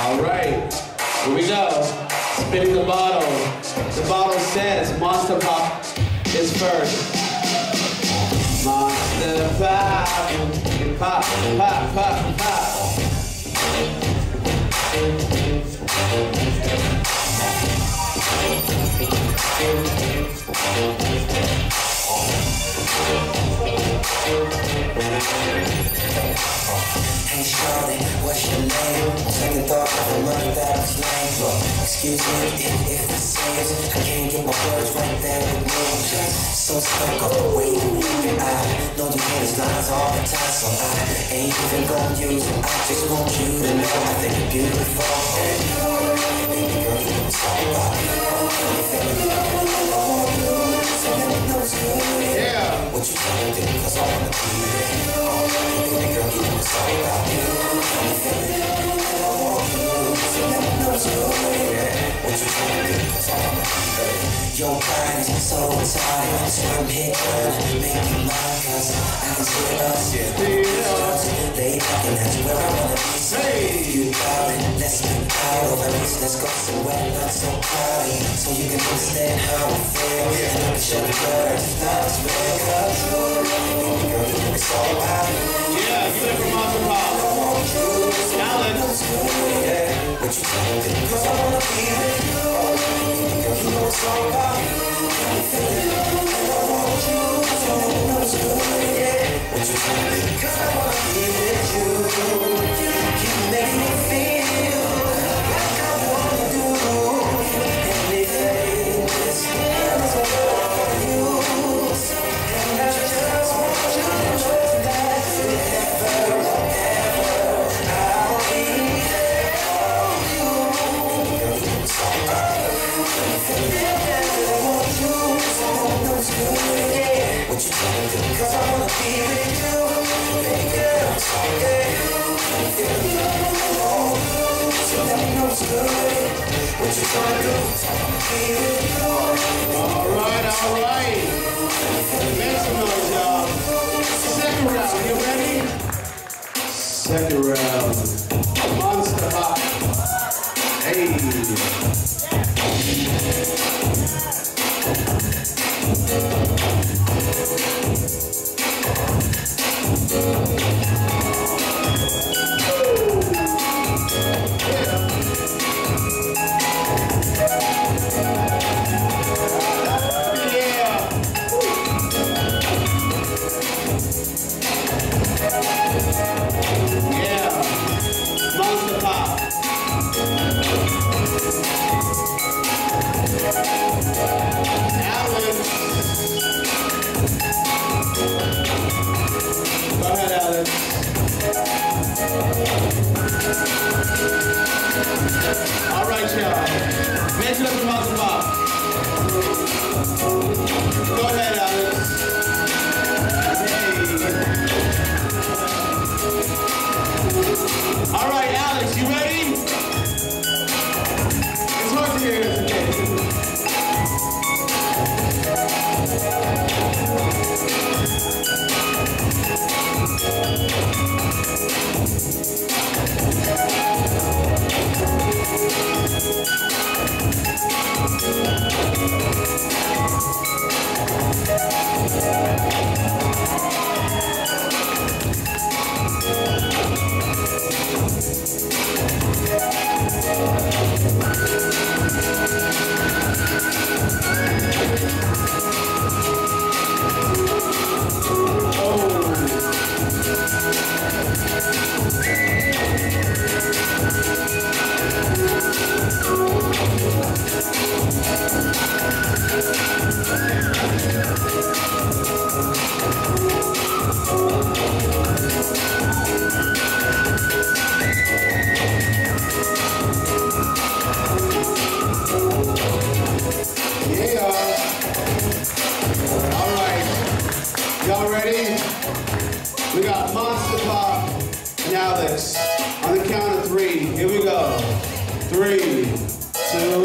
All right, here we go. Spinning the bottle. The bottle says Monsta Pop is first. Monsta Pop, pop, pop, pop, pop. Hey Charlie, what's your name? Second thought of a month that was lame. Look, excuse me if, if it seems I can't get my words right there with me. Just so stuck on the way you leave it. I know you hear these lines all the time, so I ain't even gonna use them. I just want you to know I think you're beautiful. Baby girl, you know it's all about you. Yeah. What you trying to do? Cause I wanna be Your body so tired, so I'm here to make you mine. Cause I can see us, back and that's where I wanna be. So if you darling, let's get out of it. Let's go somewhere not so crowded. So you can understand how I feel. And I can show the if that's real. All right. Make some noise, y'all. Second round, you ready? Second round. Monsta. Hey. Y'all ready? We got Monsta Pop and Alex on the count of three. Here we go. Three, two,